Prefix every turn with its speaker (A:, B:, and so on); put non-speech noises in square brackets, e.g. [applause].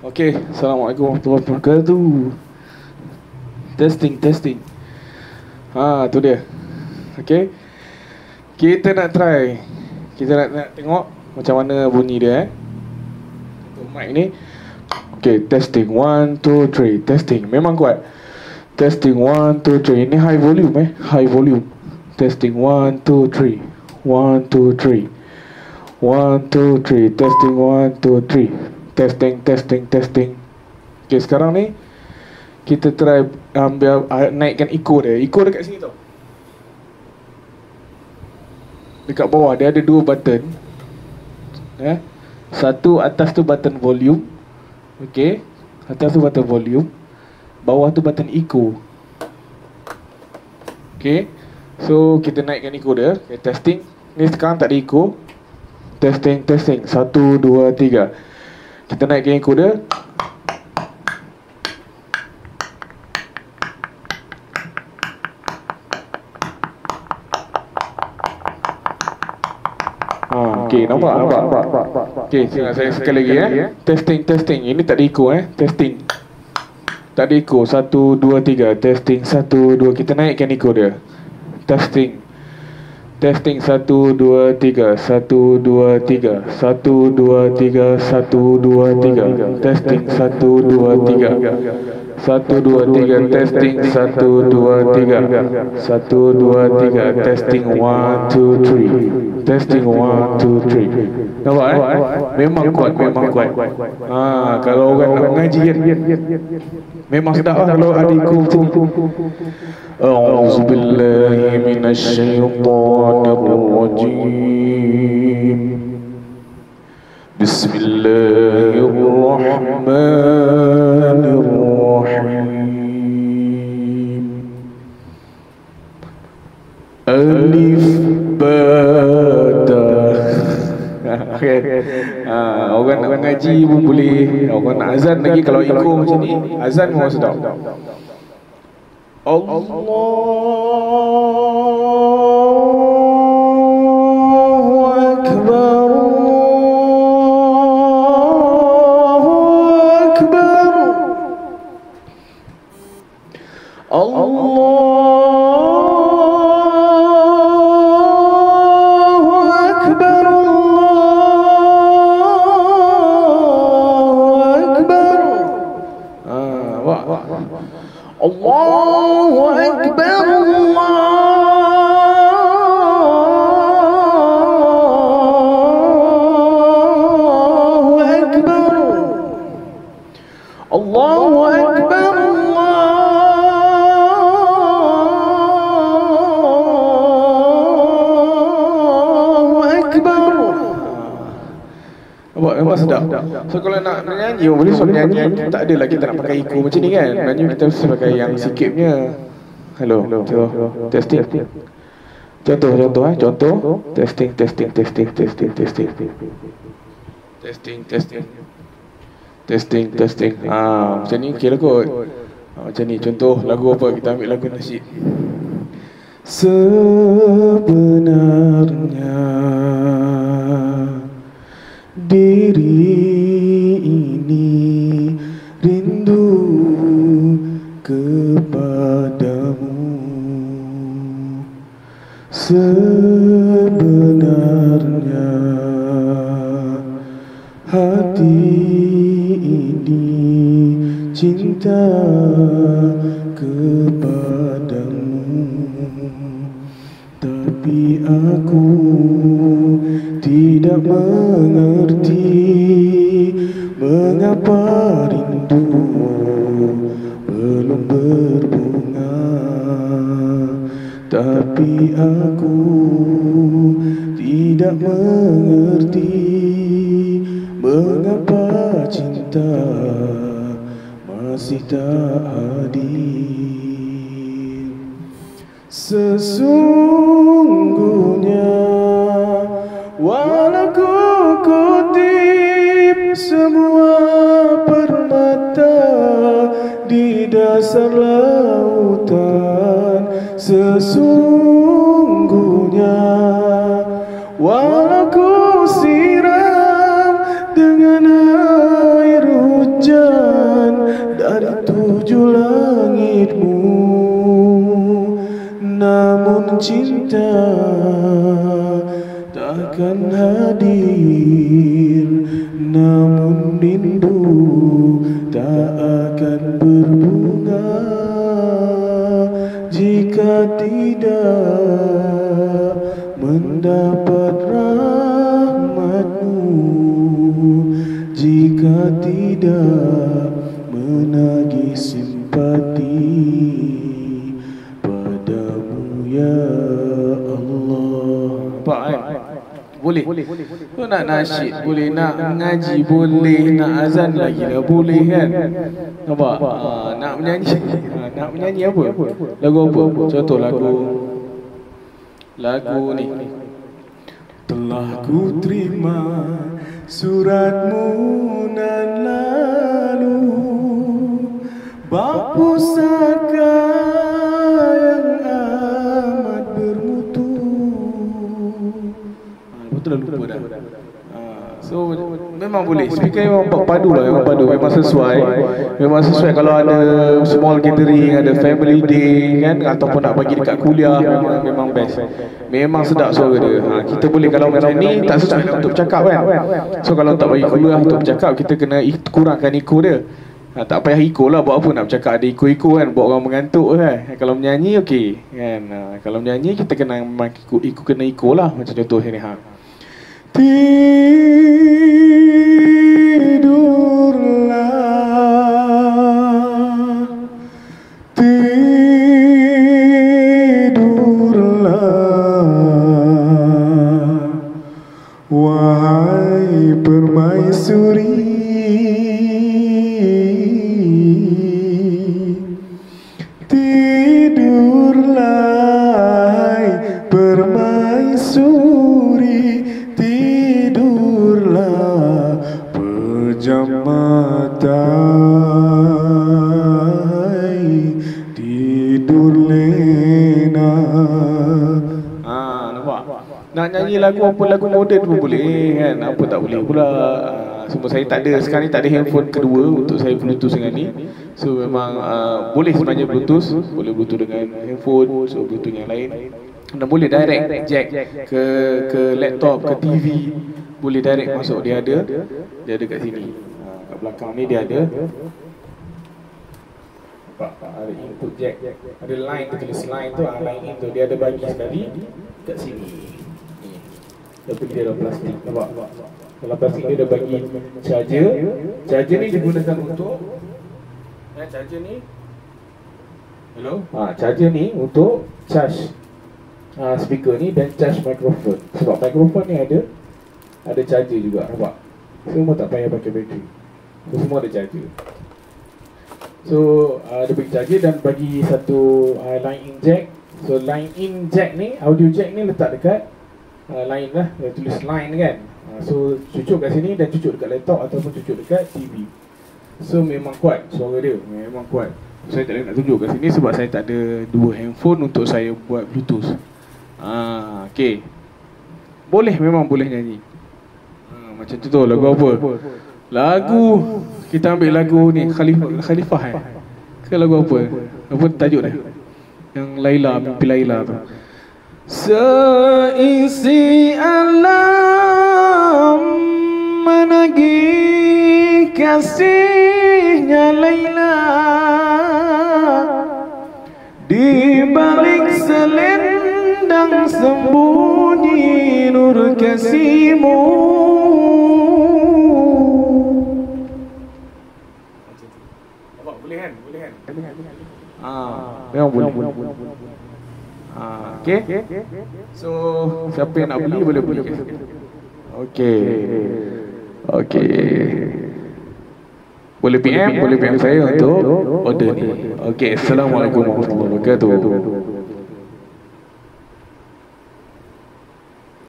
A: Okey, Assalamualaikum warahmatullahi wabarakatuh. Testing, testing. Ha, tu dia. Okey. Kita nak try. Kita nak, nak tengok macam mana bunyi dia eh. Untuk mic ni. Okey, testing. One, two, three. Testing. Memang kuat. Testing. One, two, three. Ini high volume eh. High volume. Testing. One, two, three. One, two, three. One, two, three. Testing. One, two, three. Testing, testing, testing. Okay, sekarang ni kita try ambil uh, naikkan echo dia. Echo dekat sini tau. Dekat bawah dia ada dua button. Eh? Satu atas tu button volume. Okay. Atas tu button volume. Bawah tu button echo. Okay. So kita naikkan echo dia. Okay, testing. Ni sekarang tak ada echo. Testing, testing. Satu, dua, tiga. Kita naikkan echo dia. Ha, okay, nampak, nampak, nampak. Okay, tengok saya sekali lagi eh. Testing, testing. Ini tak ada echo eh. Testing. Tak ada echo. Satu, dua, tiga. Testing, satu, dua. Kita naikkan echo dia. Testing. Testing satu dua tiga. Satu dua tiga. Satu dua tiga. Satu dua tiga. Testing satu dua tiga satu dua tiga testing satu dua tiga satu dua tiga testing one two three testing one two three nampak eh memang kuat memang kuat ah kalau orang nak mengaji kan memang sedap lah kalau adikku macam ni أعوذ بالله من الشيطان الرجيم بسم الله الرحمن الرحيم ألف باء Ha, orang nak mengaji pun boleh Orang nak azan lagi Kalau ikut macam ni Azan pun sedap الله الله akbar الله akbar. Buat memang sedap. So kalau nak menyanyi oh, Boleh suruh menyanyi. Tak ada lagi kita nak pakai ikut macam ni kan. Menyanyi kita mesti pakai yang sikit punya Hello, hello. Testing. Contoh, contoh eh, contoh. Testing, testing Testing, testing, testing. testing, testing. Testing testing. Ah macam ni kira kot. Ah, macam ni contoh lagu apa kita ambil lagu nasyid. Sebenarnya diri ini rindu kepadamu sebenarnya hati cinta kepadamu. Tapi aku tidak mengerti mengapa rindu belum berbunga. Tapi aku tidak mengerti mengapa cinta masih tak hadir. Sesungguhnya Walau ku kutip semua permata Di dasar lautan Sesungguhnya Walau ku Namun cinta takkan hadir. Namun rindu tak akan berbunga. Jika tidak mendapat rahmatmu. Jika tidak menagih simpati. Boleh. Tu nak nasyid boleh, nak mengaji boleh, nak azan lagi lah boleh kan. Nampak? Ha, nak menyanyi. [laughs] Ha, nak menyanyi apa? Lagu apa? Contoh lagu lagu ni. Telah ku terima suratmu nan lalu Bak memang boleh. Speaker memang padu lah Memang padu Memang sesuai. Memang sesuai Kalau ada small gathering Ada family day kan? Ataupun nak bagi dekat kuliah Memang, memang best. Memang sedap suara dia. Ha, Kita boleh kalau macam ni Tak sesuai untuk bercakap kan? So kalau tak bagi kuliah Untuk bercakap Kita kena kurangkan iko dia. Ha, tak payah iko lah buat apa nak bercakap? Ada iko-iko kan? Buat orang mengantuk kan? Kalau menyanyi okey kan? Ha, kalau menyanyi kita kena iko, iko kena iko lah. Macam contoh ni ha Tidurlah Wahai permaisuri Tidurlah pejam mata Nak nyanyi lagu apa lagu moden pun boleh kan? Apa tak boleh pula. Semua saya tak ada Sekarang ni tak ada handphone kedua Untuk saya bluetooth dengan ni. So memang uh, boleh sebenarnya bluetooth Boleh bluetooth dengan handphone So bluetooth yang lain. Dan boleh direct jack ke ke laptop ke TV Boleh direct masuk. Dia ada Dia ada kat sini. Kat belakang ni dia ada? Ada input jack. Ada line tu tulis line tu. Ah, Line in tu dia ada bagi sekali Kat sini. Ni. Tapi dia ada plastik. Nampak? Dalam plastik dia ada bagi charger. Charger ni digunakan untuk Eh, charger ni? Hello? Ha, charger ni untuk charge ha, speaker ni dan charge microphone. Sebab microphone ni ada Ada charger juga, nampak? Semua tak payah pakai bateri. So, Semua ada charger. So uh, dia bagi charger dan bagi satu uh, line in jack So line in jack ni, audio jack ni letak dekat uh, line lah. Dia tulis line kan. Uh, So cucuk kat sini dan cucuk dekat laptop ataupun cucuk dekat TV So memang kuat suara dia, memang kuat. Saya tak nak tunjuk kat sini sebab saya tak ada dua handphone untuk saya buat bluetooth. Ah, okay. Boleh memang boleh nyanyi. Ha, Macam tu tu lagu apa? Lagu. Kita ambil lagu ni Khalifah, Khalifah eh? Ke lagu apa? Apa tajuk dia? Yang Laila Mimpi Laila tu Seisi alam Menagih kasihnya Laila Di balik selendang sembunyi nur kasihmu Boleh kan? Boleh kan? Ah, memang boleh. Okey. So, siapa yang nak beli boleh beli. Okey. Okey. Boleh PM, boleh PM saya untuk order ni. Okey, Assalamualaikum warahmatullahi wabarakatuh.